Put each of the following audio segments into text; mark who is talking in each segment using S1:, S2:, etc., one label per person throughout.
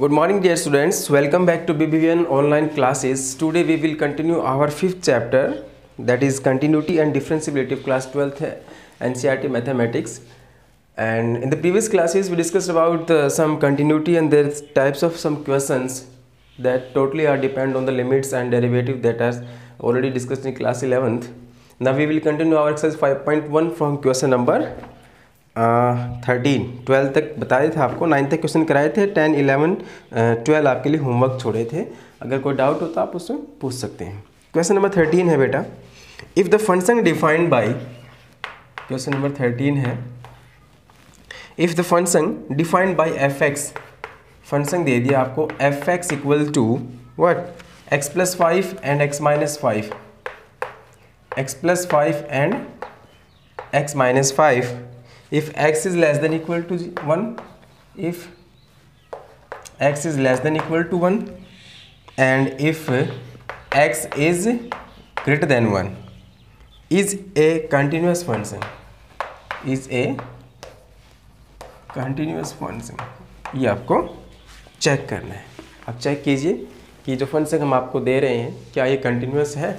S1: Good morning dear students, welcome back to BBVN online classes. Today we will continue our fifth chapter that is continuity and differentiability of class 12th NCERT mathematics. And in the previous classes we discussed about uh, some continuity and their types of some questions that totally are depend on the limits and derivative that are already discussed in class 11th. Now we will continue our exercise 5.1 from question number thirteen twelfth तक बताए थे आपको ninth तक question कराए थे ten eleven twelve आपके लिए homework छोड़े थे। अगर कोई डाउट हो तो आप उसमें पूछ सकते हैं। क्वेश्चन नंबर थर्टीन है बेटा। If the function defined by question number thirteen है। If the function defined by F X function दे दिया आपको F X equal to root X plus five and X minus five X plus five and X minus five if x is less than equal to 1 if x is less than equal to 1 and if x is greater than 1 is a continuous function is a continuous function ये आपको check करना है अब check कीजिए कि जो function हम आपको दे रहे हैं क्या ये कंटिन्यूस है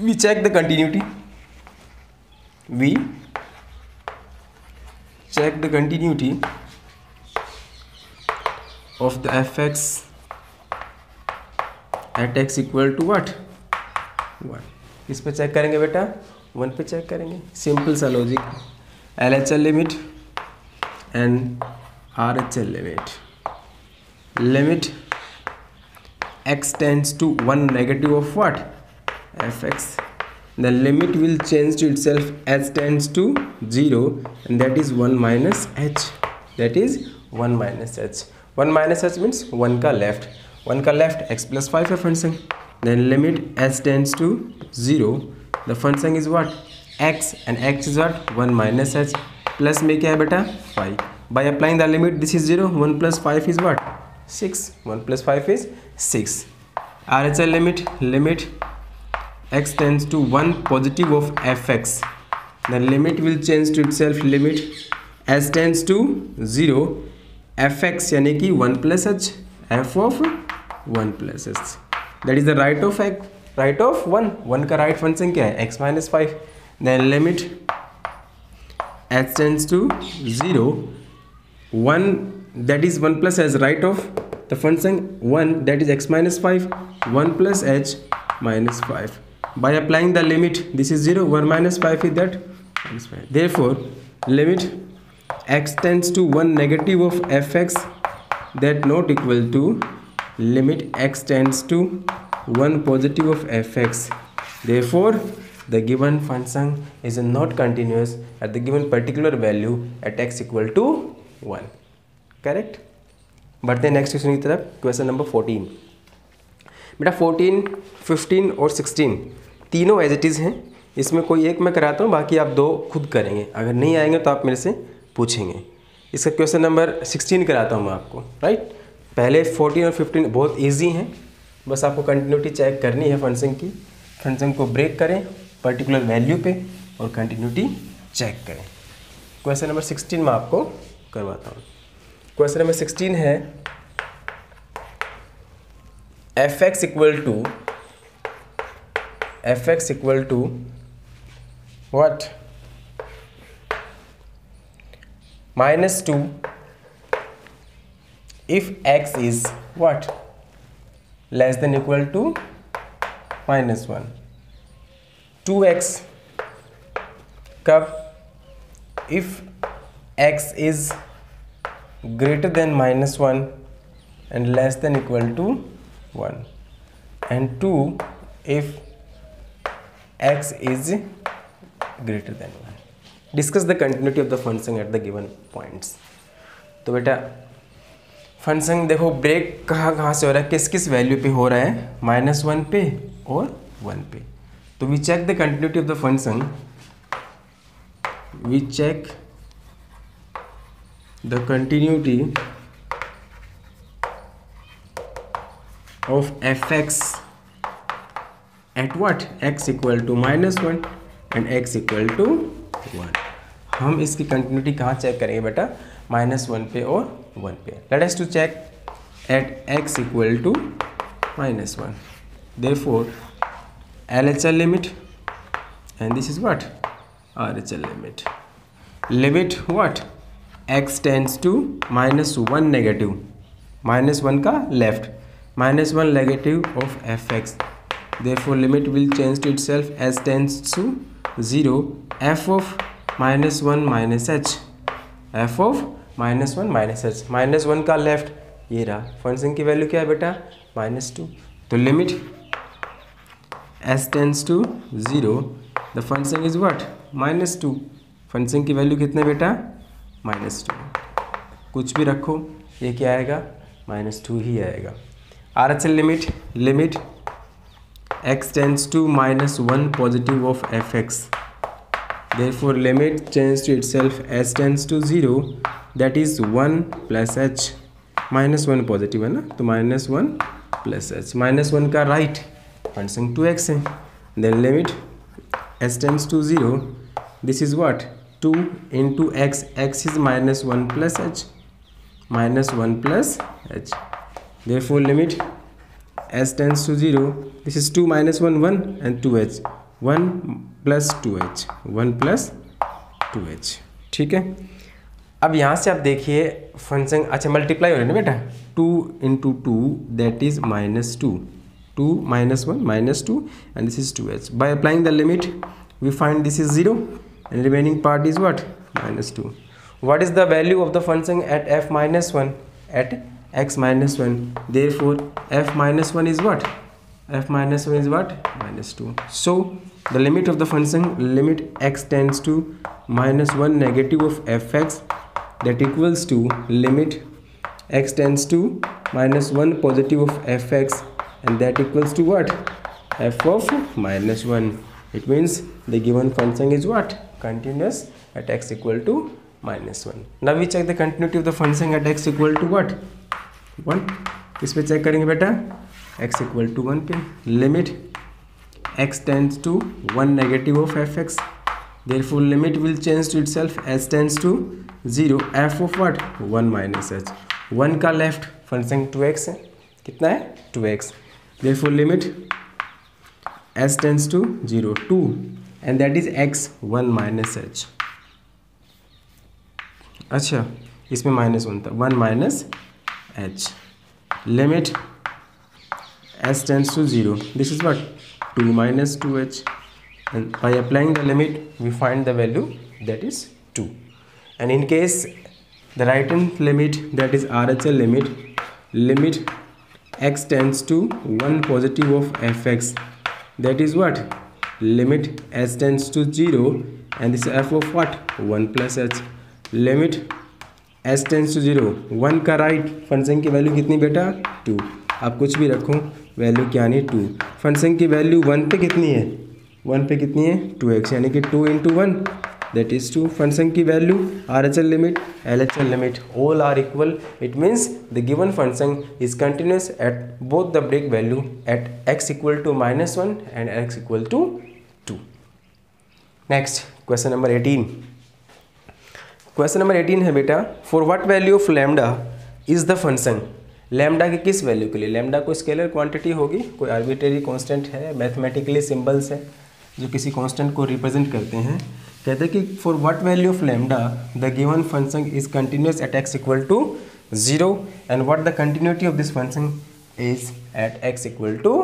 S1: we check the continuity we check the continuity of the fx at x equal to what one किस पे चेक करेंगे बेटा वन पे चेक करेंगे सिंपल सा logic L H L limit and R H L limit limit x tends to 1 negative of what fx the limit will change to itself as tends to 0 and that is 1 minus h that is 1 minus h 1 minus h means 1 ka left 1 ka left x plus 5 है function then limit h tends to 0 the function is what x and x is what 1 minus h plus में क्या है बेटा 5 by applying the limit this is 0 1 plus 5 is what 6 1 plus 5 is 6 RHL limit limit x tends to 1 positive of fx the limit will change to itself limit s tends to 0 fx यानी कि 1 plus h f of 1 plus h that is the right of x right of 1 1 का right function क्या है x minus 5 then limit h tends to 0 1 that is 1 plus h right of the function 1 that is x minus 5 1 plus h minus 5 by applying the limit this is 0 1 minus 5 is that minus 5 therefore limit x tends to 1 negative of fx that not equal to limit x tends to 1 positive of fx therefore the given function is not continuous at the given particular value at x equal to 1 correct बढ़ते हैं next question की तरफ question number 14 बेटा 14 15 और 16 तीनों as it is हैं। इसमें कोई एक मैं कराता हूँ, बाकी आप दो खुद करेंगे। अगर नहीं आएँगे तो आप मेरे से पूछेंगे। इसका क्वेश्चन नंबर सिक्सटीन कराता हूँ मैं आपको राइट पहले फोर्टीन और फिफ्टीन बहुत ईजी हैं। बस आपको कंटिन्यूटी चेक करनी है फ़ंक्शन की। फ़ंक्शन को ब्रेक करें पर्टिकुलर वैल्यू पे और कंटिन्यूटी चेक करें। क्वेश्चन नंबर सिक्सटीन मैं आपको करवाता हूँ। क्वेश्चन नंबर सिक्सटीन है f x equal to fx equal to what? Minus 2 if x is what? Less than equal to minus 1 2x कब if x is greater than minus 1 and less than equal to 1 and 2 if x is greater than 1 discuss the continuity of the function at the given points. तो बेटा function देखो break कहाँ कहाँ से हो रहा है? किस किस वैल्यू पे हो रहा है? माइनस वन पे और वन पे. तो we check the continuity of the function we check the continuity of fx at what x equal to minus one and x equal to one हम इसकी कंटिन्यूटी कहाँ चेक करेंगे बेटा? माइनस वन पे और वन पे। Let's to check at x equal to minus one therefore L H L limit and this is what R H L limit limit what x tends to minus one negative minus one का left minus one negative of f x therefore, limit will change to itself as tends to 0 f of minus 1 minus h. F of minus 1 minus h. Minus 1 का left. ये रहा। Function की value क्या है बेटा? Minus two तो limit s tends to zero the function is what minus two function की value कितने बेटा? माइनस टू कुछ भी रखो, ये क्या आएगा? माइनस टू ही आएगा। R H L limit limit tends to minus one positive of f x therefore, limit change to itself s tends to 0 that is 1 plus h. Minus one positive है ना? तो minus one plus h minus one का right function two x है. Then limit s tends to zero this is what two in two x x is minus one plus h minus one plus h therefore limit s tends to zero this is two minus one one and two h one plus two h one plus two h ठीक है? अब यहाँ से आप देखिए function अच्छा multiply हो रहा है ना बेटा? Two into two that is minus two two minus one minus two and this is two h by applying the limit we find this is zero and remaining part is what minus two what is the value of the function at f minus 1 at x minus 1 therefore f minus 1 is what? F minus 1 is what? Minus 2 so the limit of the function limit x tends to minus 1 negative of fx. That equals to limit x tends to minus 1 positive of fx. And that equals to what? F of minus 1 it means the given function is what? Continuous at x equal to minus 1 now we check the continuity of the function at x equal to what 1 इस पे check करेंगे बेटा। X equal to one पे। Limit x tends to one negative of f x therefore limit will change to itself s tends to zero f of what one minus h one का left function two x है। कितना है? Two x there limit s tends to zero two and that is x one minus h अच्छा इसमें minus one था। One minus h limit s tends to 0 this is what? 2 minus 2h and by applying the limit we find the value that is 2 and in case the right hand limit that is RHL limit limit x tends to 1 positive of fx that is what? Limit s tends to 0 and this f of what? 1 plus h. Limit s tends to zero one का right function की value कितनी बेटा? To आप कुछ भी रखो value क्या नहीं? टू फ़ंक्शन की वैल्यू वन पे कितनी है? वन पे कितनी है? टू एक्स यानी कि two into one that is two function की value R H L limit L H L limit all are equal it means the given function is continuous at both the break value at x equal to minus one and x equal to two next question number eighteen question number eighteen है बेटा। For what value of lambda is the function lambda के किस value के लिए? Lambda कोई scalar quantity होगी। कोई arbitrary constant है मैथमेटिकली सिंबल्स है, जो किसी कांस्टेंट को रिप्रेजेंट करते हैं। कहते हैं कि for what value of lambda the given function is continuous at x equal to zero and what the continuity of this function is at x equal to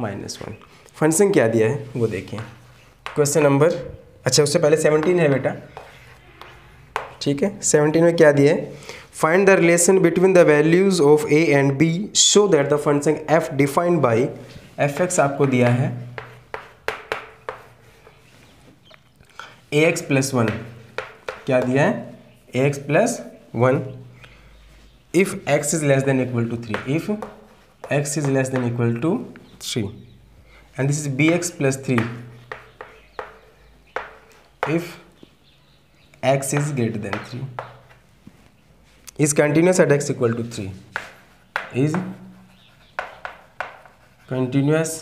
S1: minus one function क्या दिया है? वो देखिए। क्वेश्चन नंबर अच्छा उससे पहले seventeen है बेटा। ठीक है? सेवनटीन में क्या दिया है? Find the relation between the values of a and b show that the function f defined by f x आपको दिया है। ए एक्स प्लस वन क्या दिया है? A x plus one if x is less than equal to three if x is less than equal to three and this is b x plus three if x is greater than 3 is continuous at x equal to 3 is continuous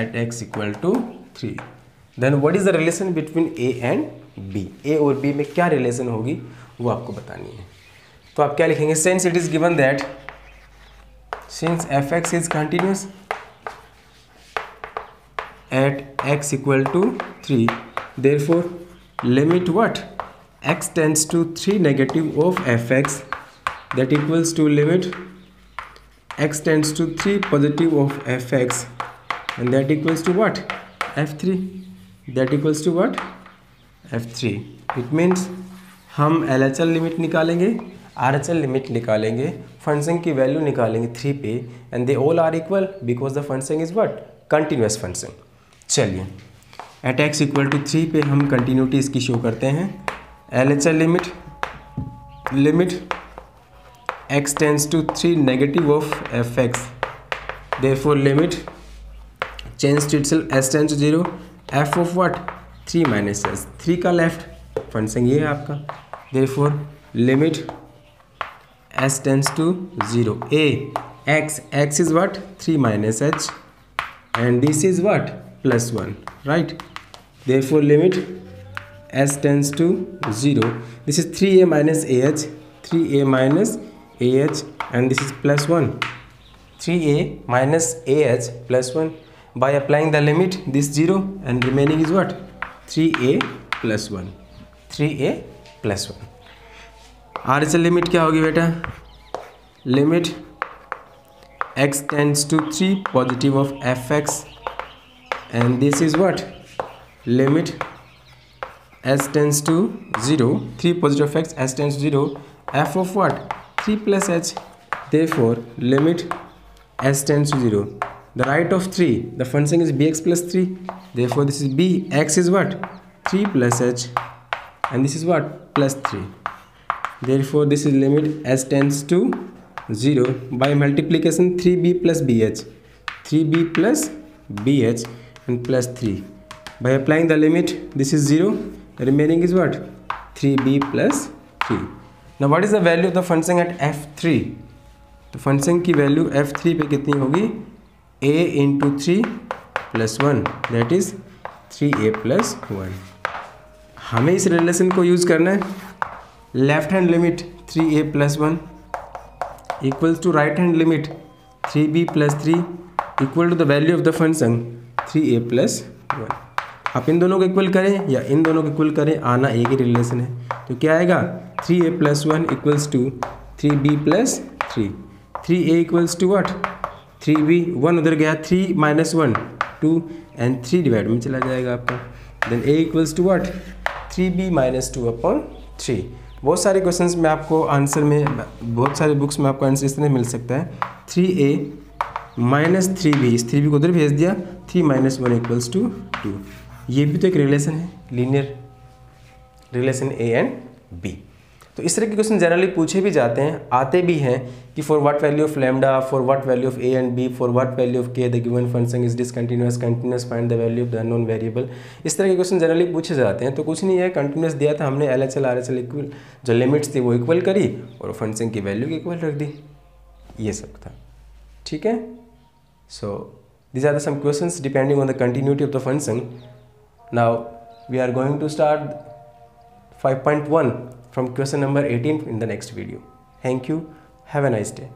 S1: at x equal to 3 then what is the relation between a and b a और b में क्या relation होगी वो आपको बतानी है तो आप क्या लिखेंगे since it is given that since f x is continuous at x equal to three therefore limit what x tends to 3 negative of fx that equals to limit x tends to 3 positive of fx and that equals to what f3 that equals to what f3 it means हम L H L limit निकालेंगे R H L limit निकालेंगे function की value निकालेंगे three पे and they all are equal because the function is what continuous function चलिए at x equal to three पे हम continuity इसकी शो करते हैं। L H L limit limit x tends to three negative of f x therefore limit change to itself s tends to zero f of what three minus s three का left function ये है आपका। Therefore limit s tends to zero a x x is what three minus h and this is what? Plus 1 right therefore limit s tends to 0 this is 3a minus ah 3a minus ah and this is plus 1 3a minus ah plus 1 by applying the limit this 0 and remaining is what 3a plus 1 3a plus 1 R H limit क्या होगी बेटा limit x tends to 3 positive of fx and this is what? Limit s tends to 0 3 positive x s tends to 0 f of what? 3 plus h. Therefore limit s tends to 0 the right of 3 the function is bx plus 3 therefore this is b. X is what? 3 plus h. And this is what? Plus 3 therefore this is limit s tends to 0 by multiplication 3b plus bh 3b plus bh and plus 3 by applying the limit this is 0 the remaining is what 3b plus 3 now what is the value of the function at f3 तो function की value f3 पे कितनी होगी a into three plus one that is three a plus one हमें इस relation को use करना है left hand limit three a plus one equals to right hand limit 3b plus 3 equal to the value of the function 3a plus 1 आप इन दोनों को equal करें या इन दोनों को इक्वल करें, आना एक ही रिलेशन है। तो क्या आएगा? Three a plus one equals to three b plus three. Three a equals to what three b, one उधर गया, three minus one two and three divide में चला जाएगा आपका। Then a equals to what three b minus two upon three बहुत सारे questions में आपको आंसर में, बहुत सारे बुक्स में आपको आंसर इस तरह मिल सकता है। Three a minus three b, इस थ्री बी को उधर भेज दिया three minus one equals to two ये भी तो एक रिलेशन है linear relation a and b तो इस तरह के क्वेश्चन जनरली पूछे भी जाते हैं, आते भी हैं कि for what value of lambda for what value of a and b for what value of k the given function is discontinuous continuous find the value of the unknown variable इस तरह के क्वेश्चन जनरली पूछे जाते हैं तो कुछ नहीं है कंटिन्यूस दिया था हमने L H L R H L equal जो लिमिट्स थी वो इक्वल करी, और फ़ंक्शन की वैल्यू इक्वल रख दी। ये सब था। ठीक है? सो these are the some questions depending on the continuity of the function now we are going to start 5.1 from question number 18 in the next video. Thank you. Have a nice day.